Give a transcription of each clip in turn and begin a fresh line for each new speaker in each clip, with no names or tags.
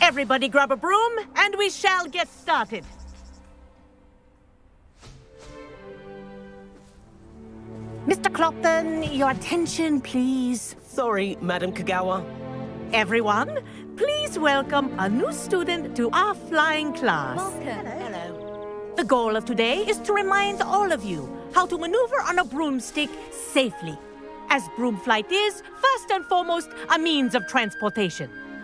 Everybody grab a broom, and we shall get started. Mr. Clopton, your attention, please.
Sorry, Madam Kogawa.
Everyone, please welcome a new student to our flying class.
Welcome.
Hello. The goal of today is to remind all of you how to maneuver on a broomstick safely. As broom flight is, first and foremost, a means of transportation.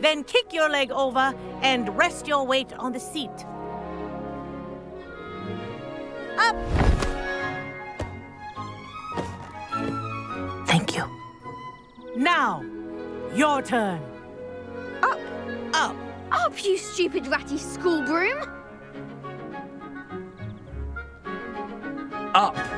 then kick your leg over and rest your weight on the seat. Up! Thank you. Now, your turn.
Up,
Up!
up, you stupid ratty school broom!
Up!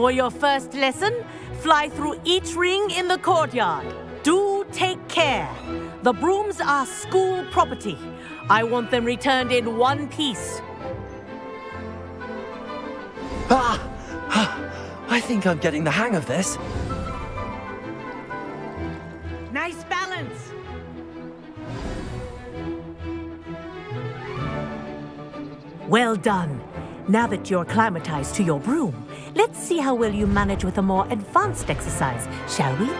for your first lesson, fly through each ring in the courtyard. Do take care. The brooms are school property. I want them returned in one piece.
Ah! I think I'm getting the hang of this.
Nice balance. Well done. Now that you're acclimatized to your broom, let's see how well you manage with a more advanced exercise, shall we?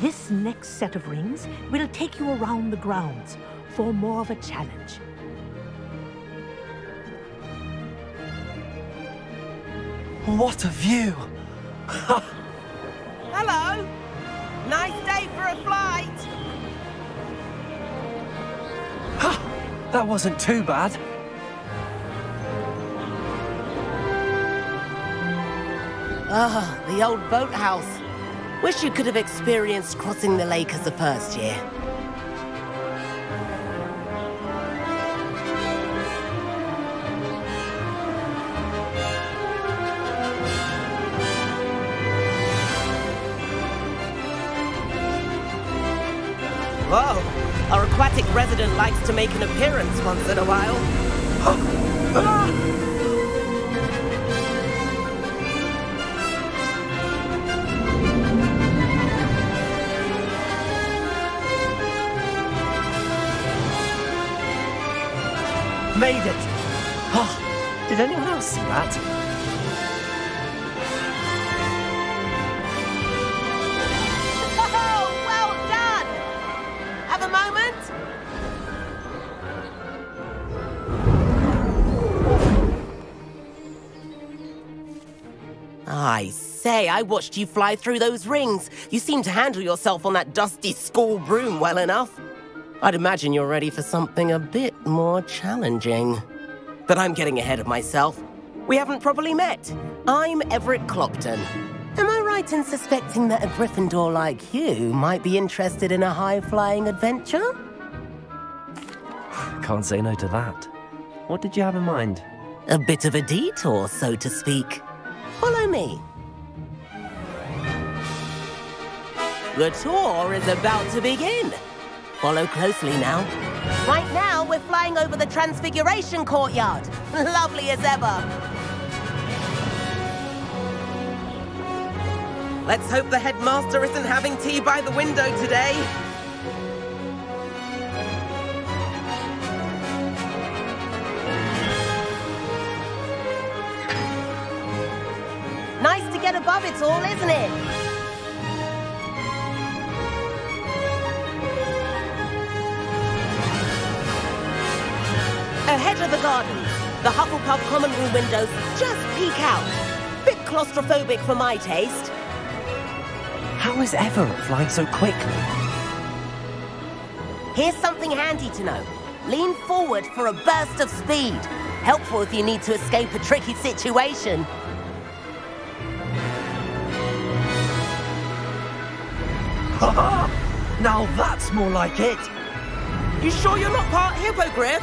This next set of rings will take you around the grounds for more of a challenge.
What a view!
Hello. Nice day for a flight.
That wasn't too bad.
Ah, the old boathouse. Wish you could have experienced crossing the lake as a first year. Whoa, our aquatic resident likes to make an appearance once in a while.
Made it! Oh, did anyone else see that?
I say, I watched you fly through those rings. You seem to handle yourself on that dusty school broom well enough. I'd imagine you're ready for something a bit more challenging. But I'm getting ahead of myself. We haven't properly met. I'm Everett Clopton. Am I right in suspecting that a Gryffindor like you might be interested in a high-flying adventure?
Can't say no to that. What did you have in mind?
A bit of a detour, so to speak. The tour is about to begin. Follow closely now. Right now, we're flying over the Transfiguration Courtyard. Lovely as ever. Let's hope the headmaster isn't having tea by the window today. Get above it all, isn't it? Ahead of the gardens, the Hufflepuff common room windows just peek out. Bit claustrophobic for my taste.
How is Everett flying so quickly?
Here's something handy to know. Lean forward for a burst of speed. Helpful if you need to escape a tricky situation.
Now that's more like it.
You sure you're not part hippogriff?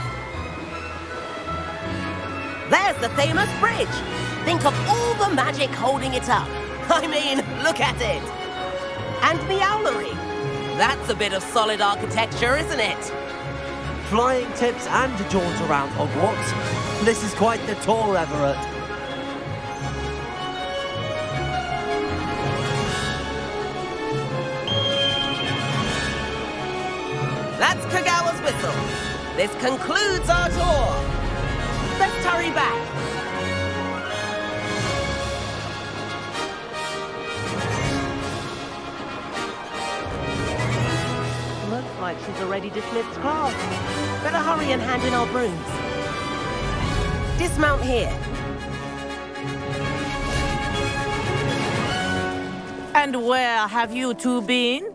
There's the famous bridge. Think of all the magic holding it up. I mean, look at it. And Meowlery. That's a bit of solid architecture, isn't it?
Flying tips and jaunt around Hogwarts. This is quite the tour, Everett.
This concludes our tour. Let's hurry back. Looks like she's already dismissed class. Better hurry and hand in our brooms. Dismount here.
And where have you two been?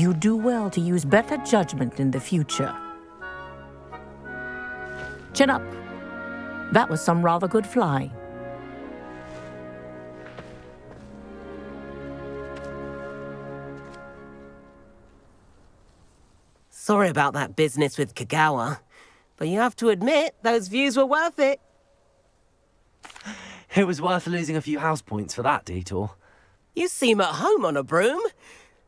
you do well to use better judgment in the future. Chin up. That was some rather good fly.
Sorry about that business with Kogawa. But you have to admit, those views were worth it.
It was worth losing a few house points for that detour.
You seem at home on a broom.